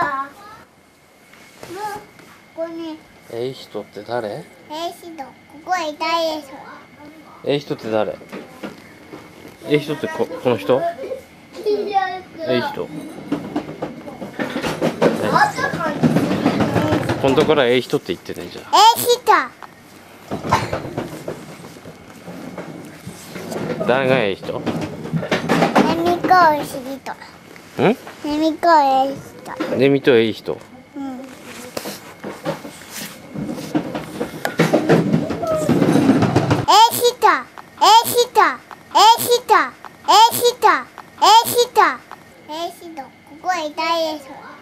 ここにえい人って誰えい人ここ痛いでしょえい人って誰えい人？ってここの人えい人本当からえい人って言ってねじゃあ。えい人誰がえい人んねみこおしりと。ねみこえい人ネミとえい人うんえい人えい人。えいい人えい人えい人ここ痛いでしょ